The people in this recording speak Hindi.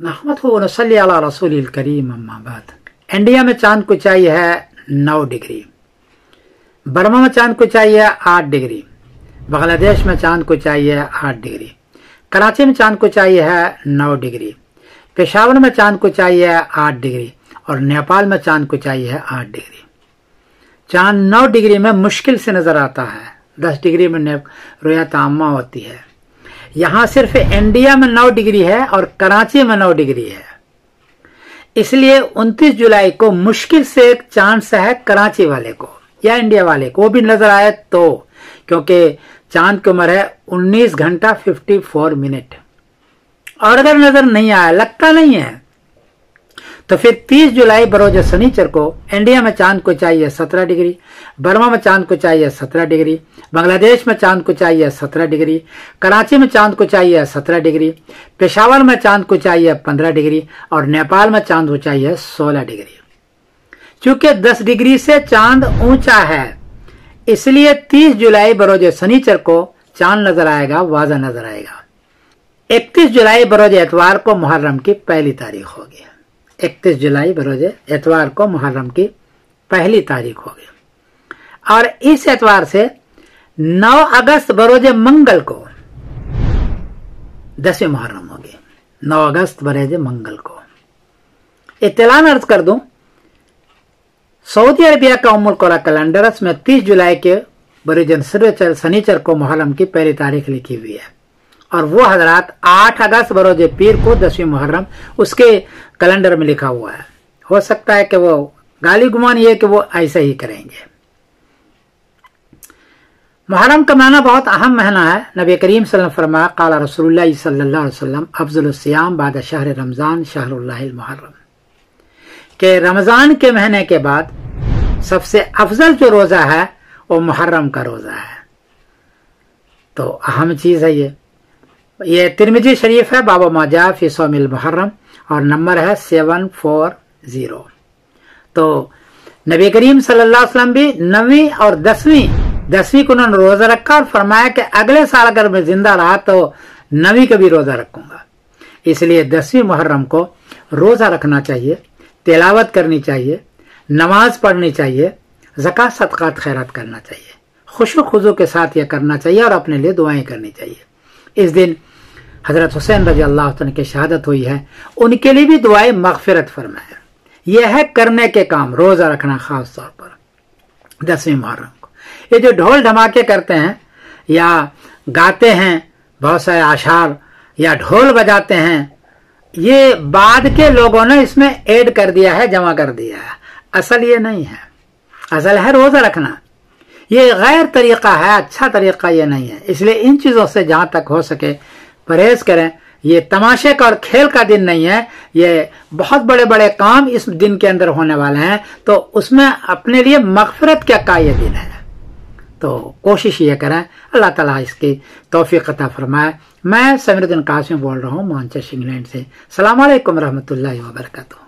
अला रसूल करीम अम्माबाद इंडिया में चाँद को चाहिए है नौ डिग्री। बर्मा में चाँद को चाहिए आठ डिग्री। बांग्लादेश में चाँद को चाहिए आठ डिग्री। कराची में चाँद को चाहिए है नौ डिग्री। पेशावर में चाँद को चाहिए आठ डिग्री और नेपाल में चाँद को चाहिए है आठ डिग्री। चाँद नौ डिग्री में मुश्किल से नज़र आता है। दस डिग्री में रोया तामा होती है। यहाँ सिर्फ़ इंडिया में नौ डिग्री है और कराची में नौ डिग्री है। इसलिए 29 जुलाई को मुश्किल से एक चांस है कराची वाले को, या इंडिया वाले को भी नज़र आए तो क्योंकि चाँद की उम्र है 19 घंटा 54 मिनट और अगर नज़र नहीं आया, लगता नहीं है तो फिर 30 जुलाई बरोज शनिचर को इंडिया में चाँद को चाहिए 17 डिग्री, बर्मा में चाँद को चाहिए 17 डिग्री, बांग्लादेश में चाँद को चाहिए 17 डिग्री, कराची में चाँद को चाहिए 17 डिग्री, पेशावर में चाँद को चाहिए 15 डिग्री और नेपाल में चाँद को चाहिए 16 डिग्री। चूँकि 10 डिग्री से चाँद ऊँचा है, इसलिए 30 जुलाई बरोज शनिचर को चाँद नज़र आएगा, वाजा नज़र आएगा। 31 जुलाई बरोज एतवार को मुहर्रम की पहली तारीख होगी। इकतीस जुलाई बरोज एतवार को मुहर्रम की पहली तारीख होगी और इस एतवार से 9 अगस्त बरोज मंगल को दसवीं मुहर्रम होगी 9 अगस्त बरोज मंगल को। इतलान अर्ज़ कर दूँ, सऊदी अरबिया का उमुल कोरा कैलेंडर में 30 जुलाई के बरोज शनिचर को मुहर्रम की पहली तारीख लिखी हुई है। और वो हजरात 8 अगस्त बरोज पीर को दसवीं मुहर्रम उसके कैलेंडर में लिखा हुआ है। हो सकता है कि वो गाली गुमान ये कि वो ऐसा ही करेंगे। मुहर्रम का महीना बहुत अहम महीना है। नबी करीम सल्लल्लाहु फरमाया, काला रसूलुल्लाह सल्लल्लाहु अलैहि अफजल सियाम बाद शहर रमज़ान शहरुल्लाह मुहर्रम। के रमज़ान के महीने के बाद सबसे अफजल जो रोजा है, वो मुहर्रम का रोजा है। तो अहम चीज़ है ये। ये तिरमिजी शरीफ है, बाबा माजा फिसोमिल मुहर्रम, और नंबर है सेवन फोर ज़ीरो। तो नबी करीम वसल्लम भी नवी और दसवीं दसवीं को उन्होंने रोजा रखा और फरमाया कि अगले साल अगर मैं ज़िंदा रहा तो नवी का भी रोजा रखूँगा। इसलिए दसवीं मुहर्रम को रोजा रखना चाहिए, तिलावत करनी चाहिए, नमाज़ पढ़नी चाहिए, जक़ात, सदकात, खैरात करना चाहिए। खुशो खुजो के साथ यह करना चाहिए और अपने लिए दुआएँ करनी चाहिए। इस दिन हज़रत हुसैन रज़ी अल्लाह की शहादत हुई है। उनके लिए भी दुआएँ मगफिरत फरमाया यह है करने के काम, रोजा रखना खास तौर पर। दसवीं मुहर्रम को। ये जो ढोल ढमाके करते हैं या गाते हैं, बहुत सारे आशार या ढोल बजाते हैं, ये बाद के लोगों ने इसमें ऐड कर दिया है, जमा कर दिया है। असल ये नहीं है। असल है रोजा रखना। ये गैर तरीका है अच्छा तरीका ये नहीं है। इसलिए इन चीज़ों से जहाँ तक हो सके परहेज करें। ये तमाशे का और खेल का दिन नहीं है। ये बहुत बड़े बड़े काम इस दिन के अंदर होने वाले हैं। तो उसमें अपने लिए मगफरत क्या का ये दिन है? तो कोशिश ये करें। अल्लाह ताला इसकी तोफ़ी अता फरमाए। मैं समीरुद्दीन कासिम बोल रहा हूँ मानचेस्ट इंग्लैंड से। सलाम रहमतुल्लाहि व बरकातुहू